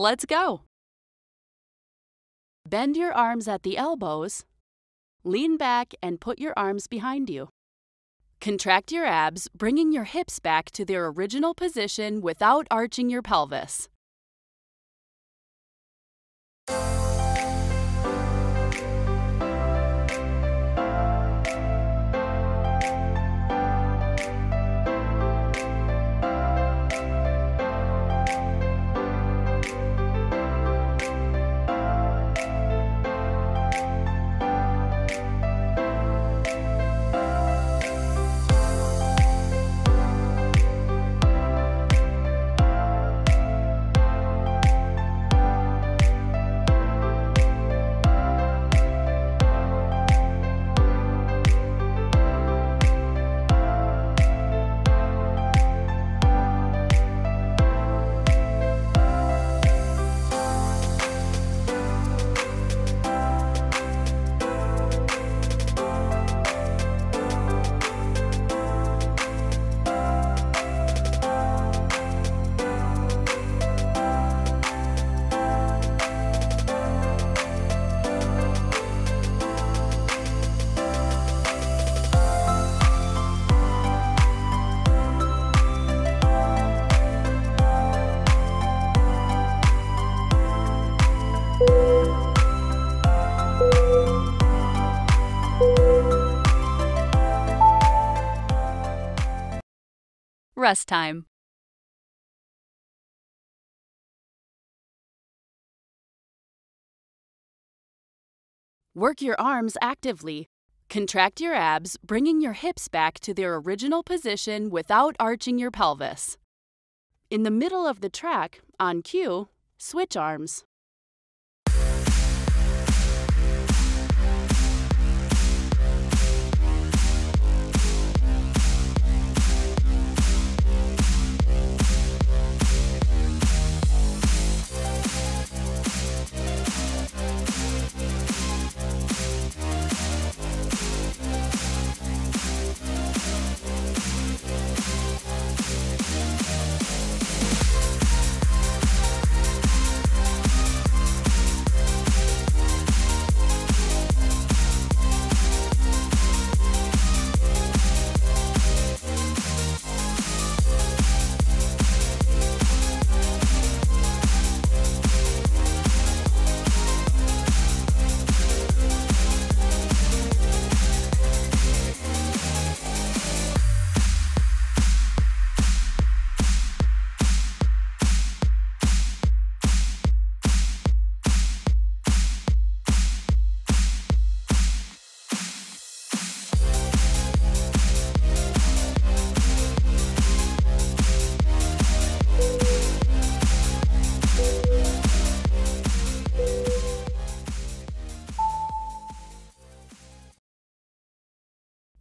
Let's go. Bend your arms at the elbows. Lean back and put your arms behind you. Contract your abs, bringing your hips back to their original position without arching your pelvis. Rest time. Work your arms actively. Contract your abs, bringing your hips back to their original position without arching your pelvis. In the middle of the track, on cue, switch arms.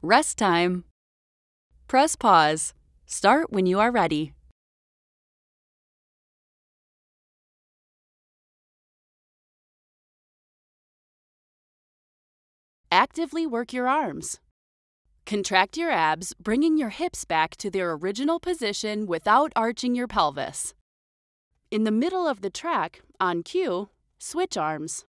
Rest time. Press pause. Start when you are ready. Actively work your arms. Contract your abs, bringing your hips back to their original position without arching your pelvis. In the middle of the track, on cue, switch arms.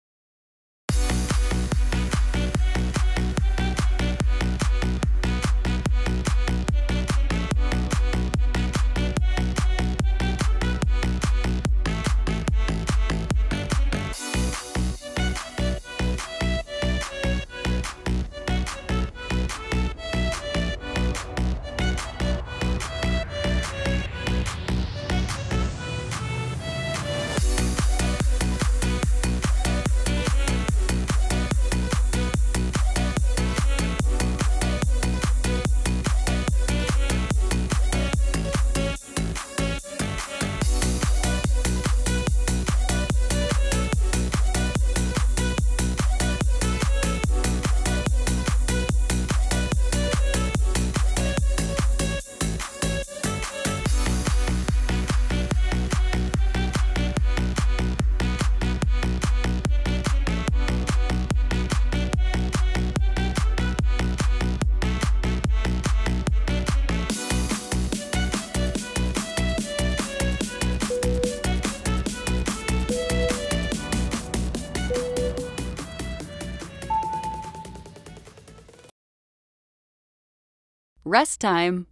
Rest time.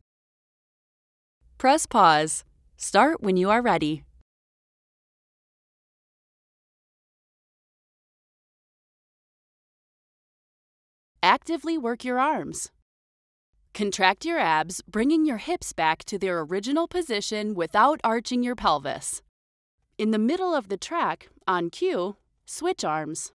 Press pause. Start when you are ready. Actively work your arms. Contract your abs, bringing your hips back to their original position without arching your pelvis. In the middle of the track, on cue, switch arms.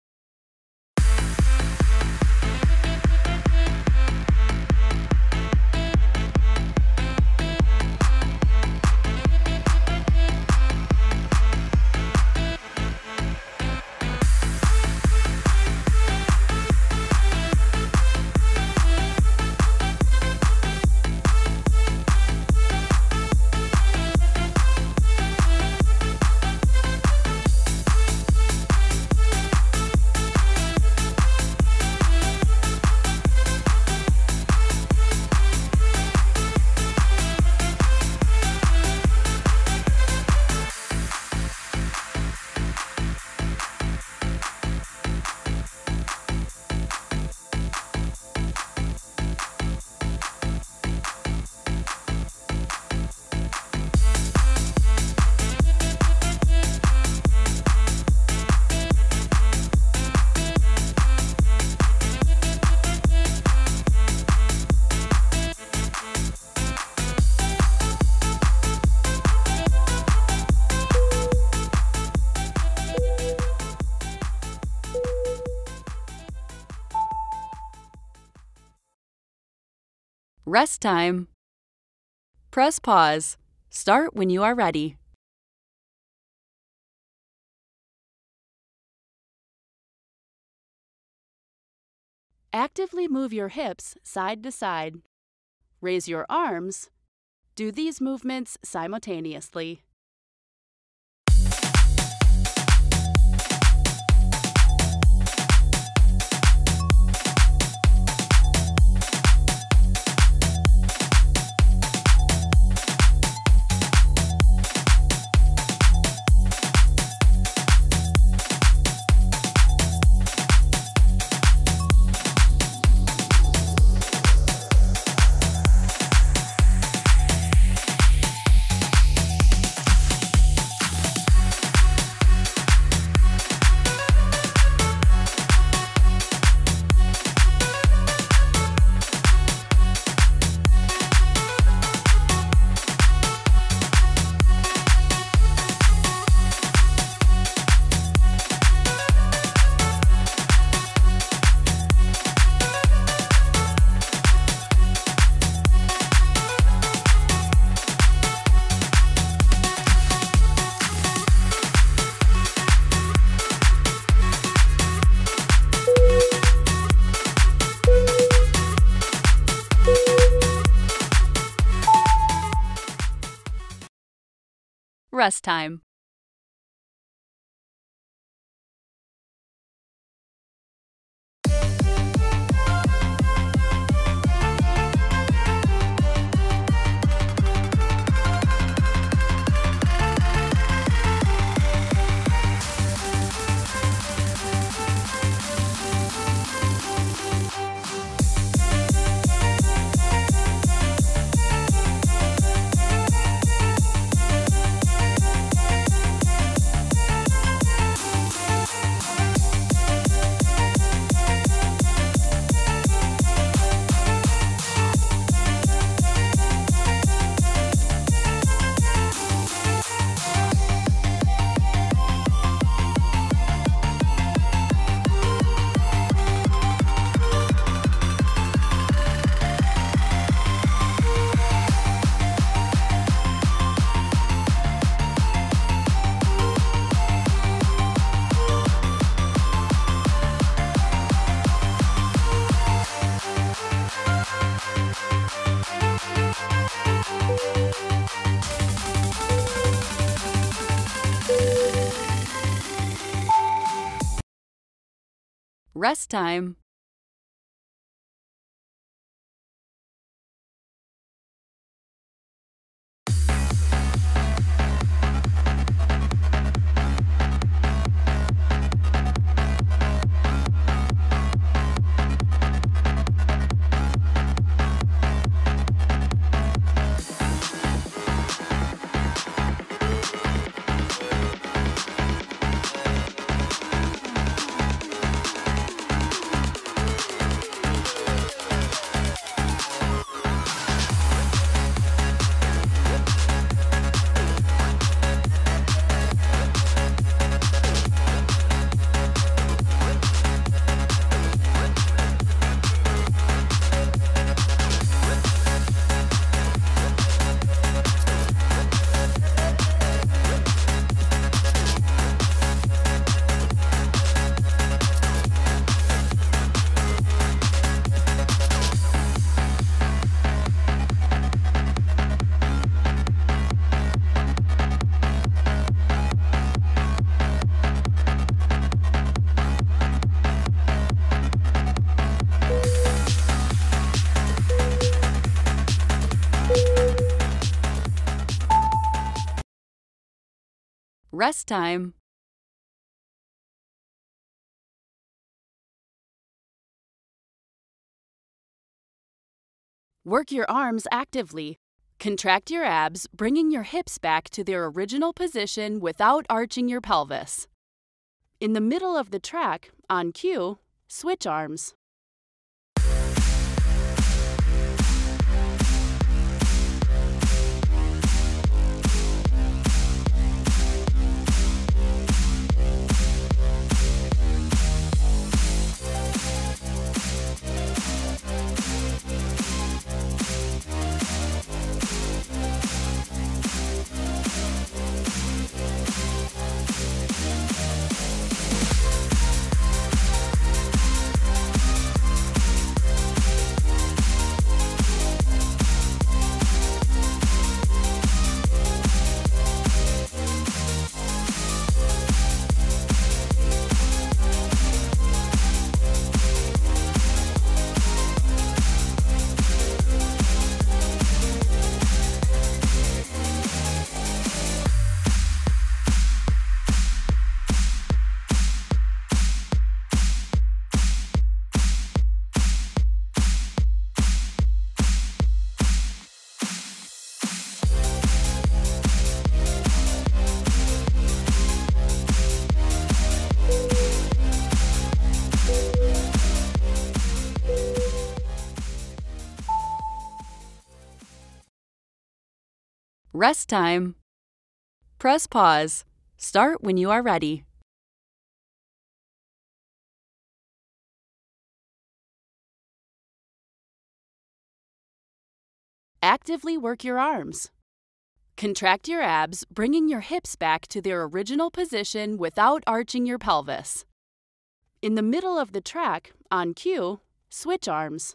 Rest time. Press pause. Start when you are ready. Actively move your hips side to side. Raise your arms. Do these movements simultaneously. Rest time. Rest time. Rest time. Work your arms actively. Contract your abs, bringing your hips back to their original position without arching your pelvis. In the middle of the track, on cue, switch arms. Rest time. Press pause. Start when you are ready. Actively work your arms. Contract your abs, bringing your hips back to their original position without arching your pelvis. In the middle of the track, on cue, switch arms.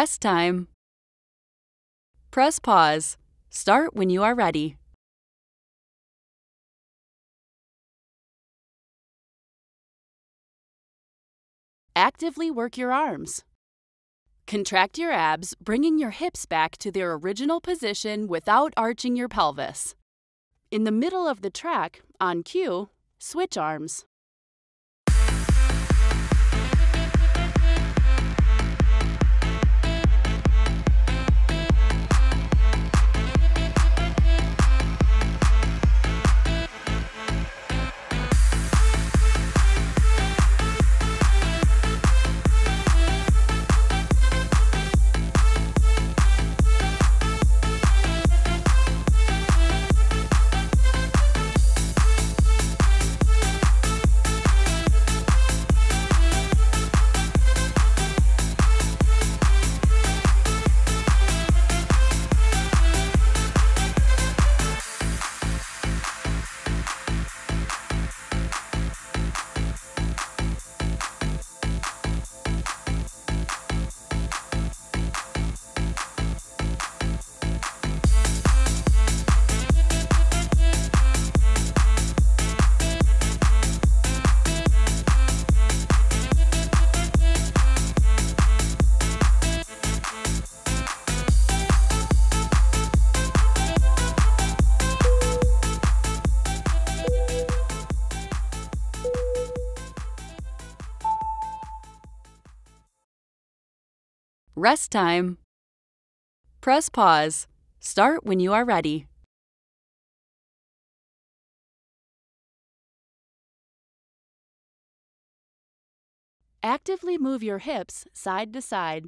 Rest time. Press pause. Start when you are ready. Actively work your arms. Contract your abs, bringing your hips back to their original position without arching your pelvis. In the middle of the track, on cue, switch arms. Rest time. Press pause. Start when you are ready. Actively move your hips side to side.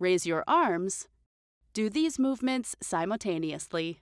Raise your arms. Do these movements simultaneously.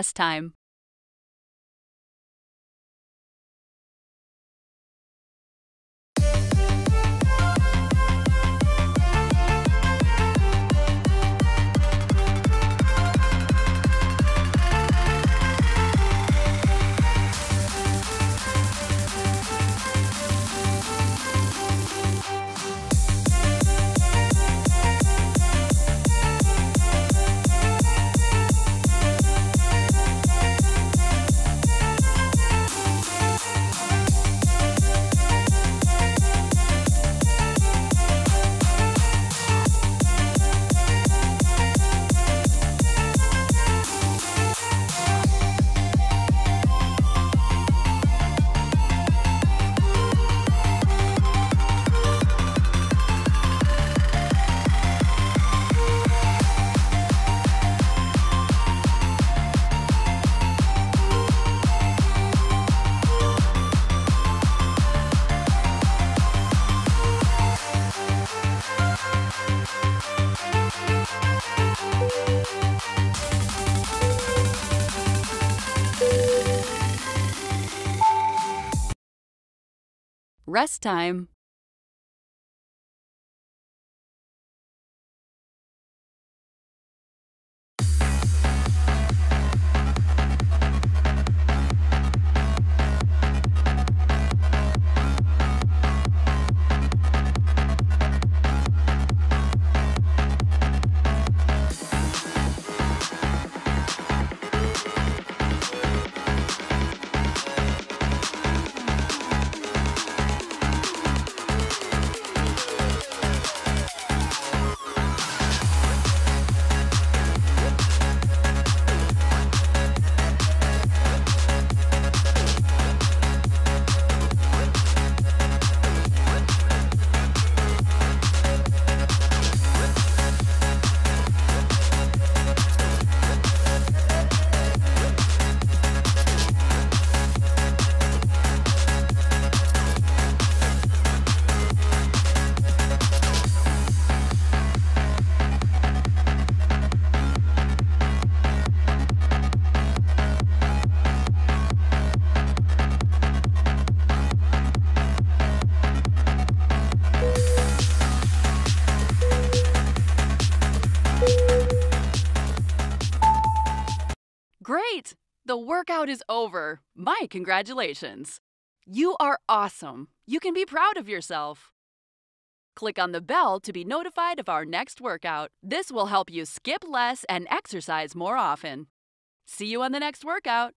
Rest time. Rest time. The workout is over. My congratulations. You are awesome. You can be proud of yourself. Click on the bell to be notified of our next workout. This will help you skip less and exercise more often. See you on the next workout.